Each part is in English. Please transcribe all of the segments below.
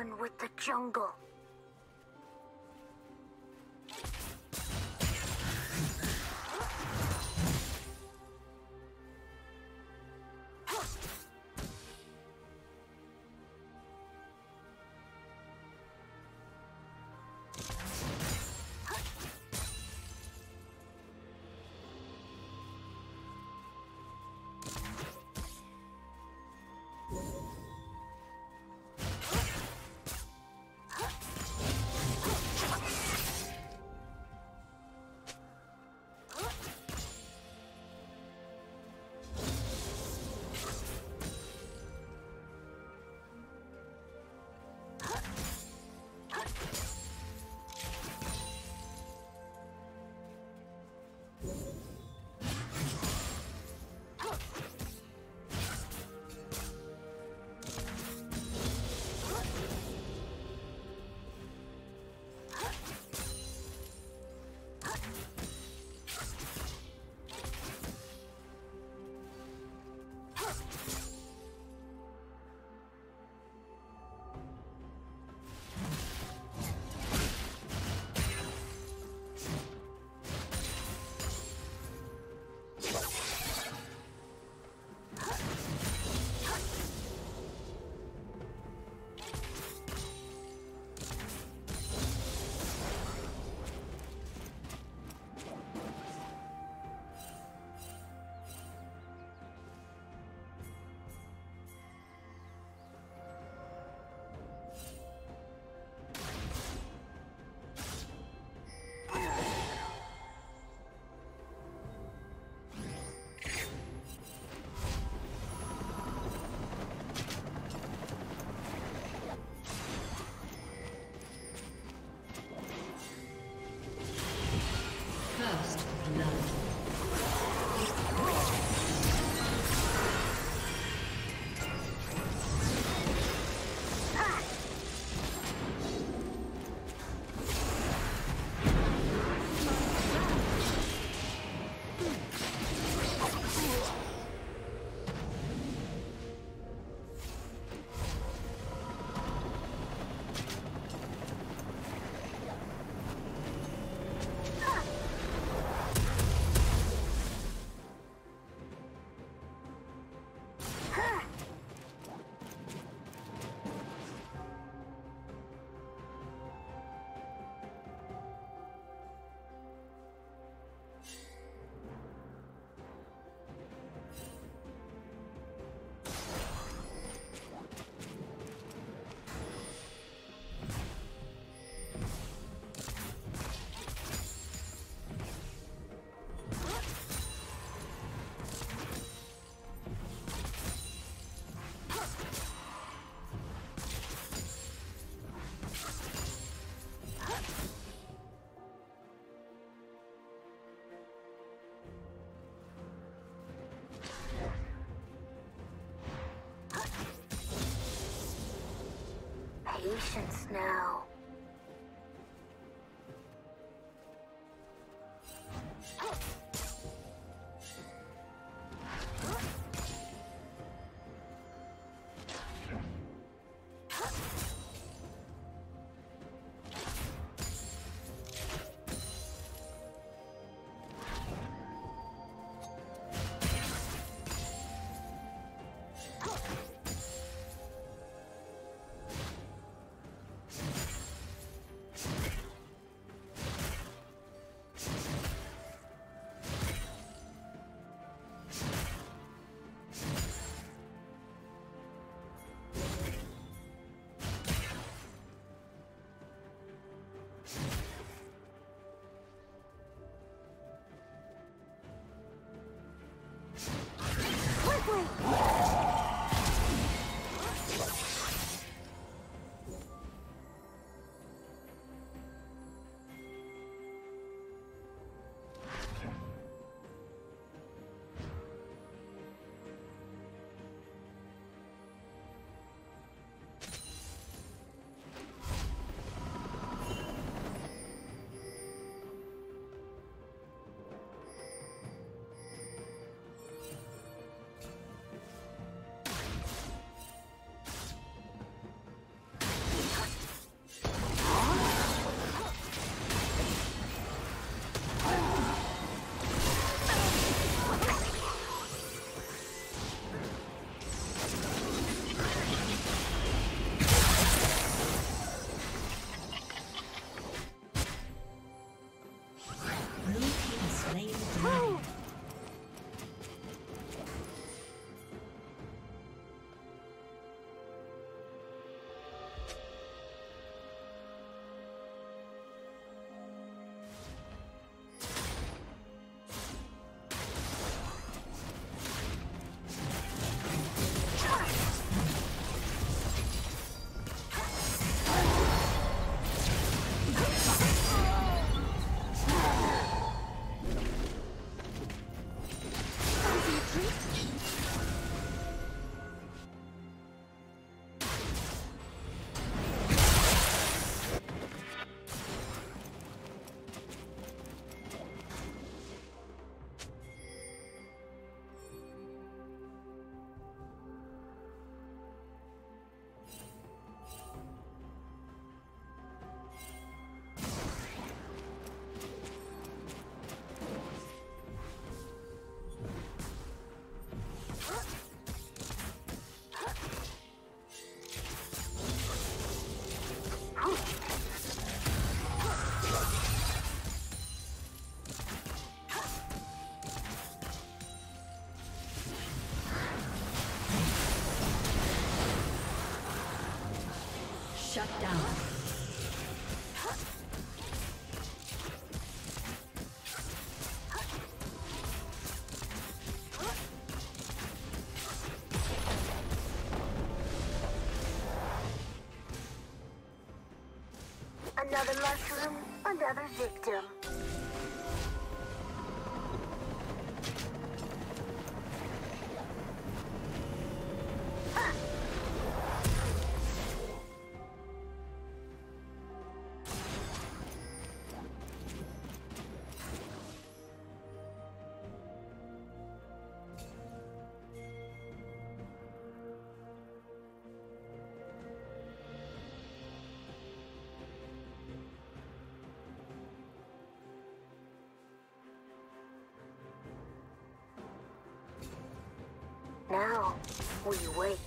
one with the jungle. Patience now. you victim. Now, we wait.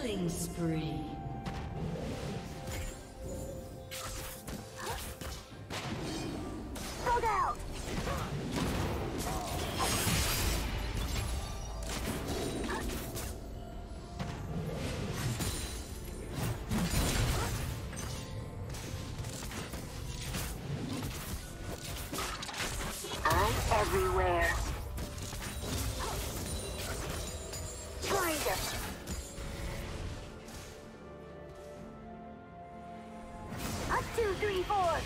Killing spree. Two, three, four.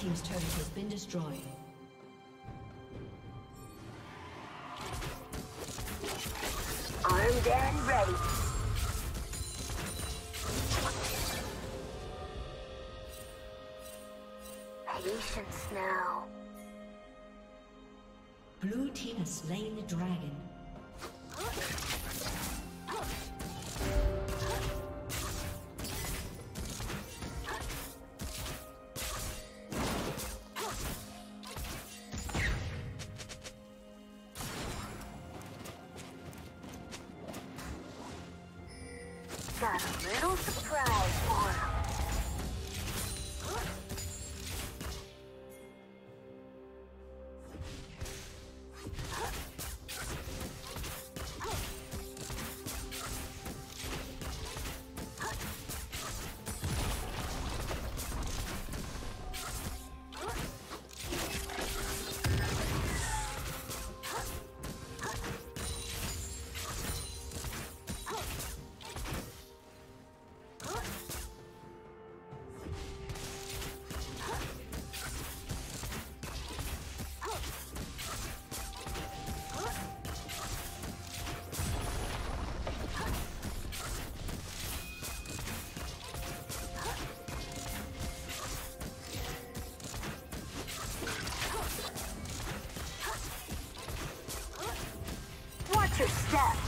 Team's turret has been destroyed. Armed and ready. Patience now. Blue Team has slain the dragon. A little surprise for him. Your step.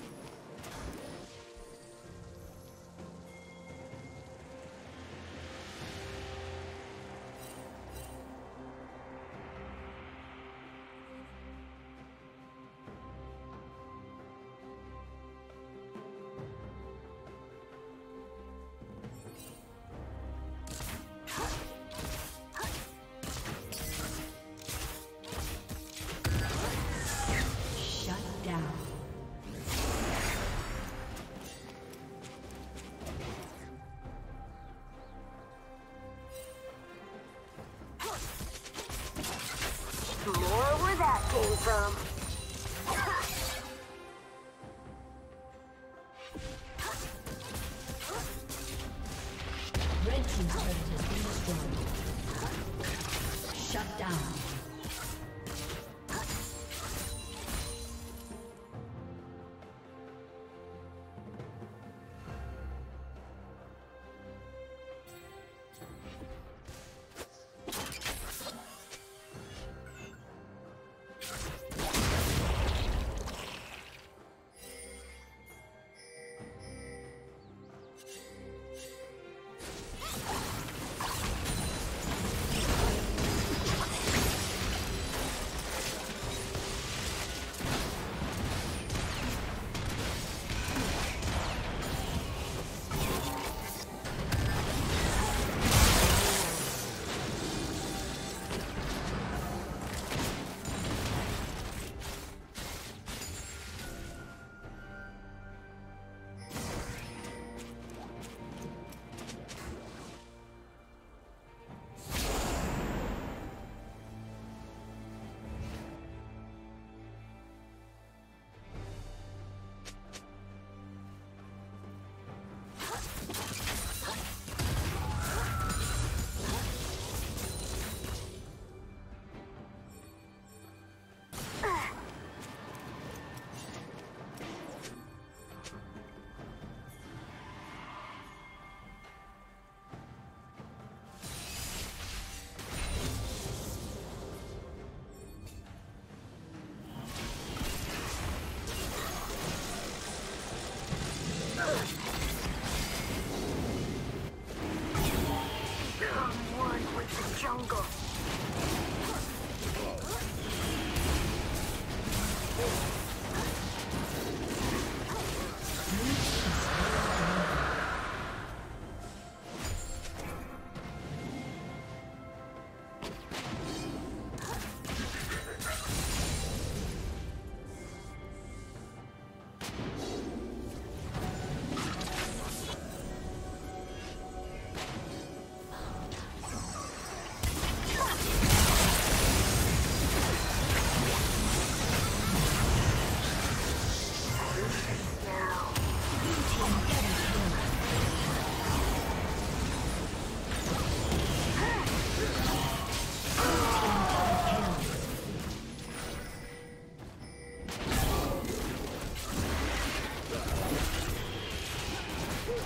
Came from.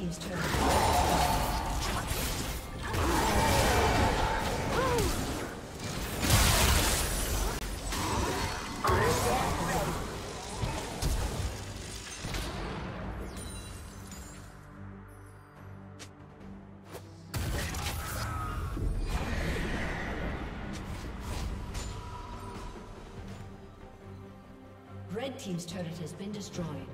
Team's. Red Team's turret has been destroyed.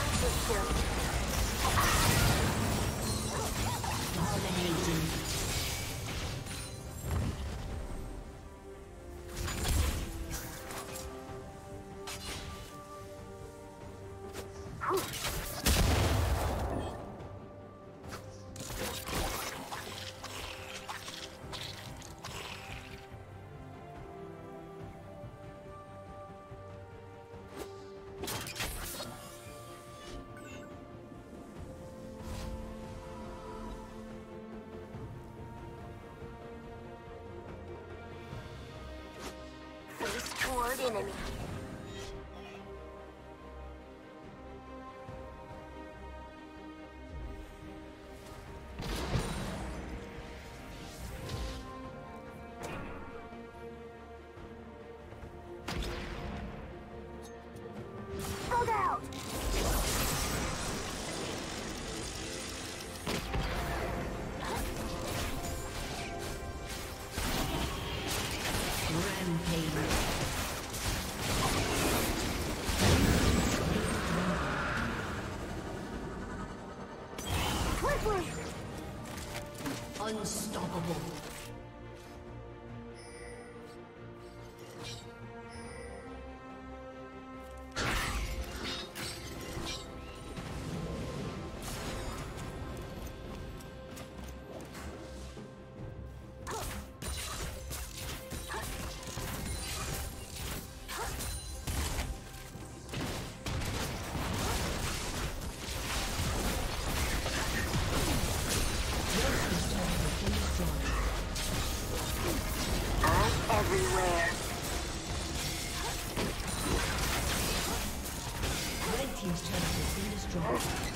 Another victim. орденами. Unstoppable. destroyed.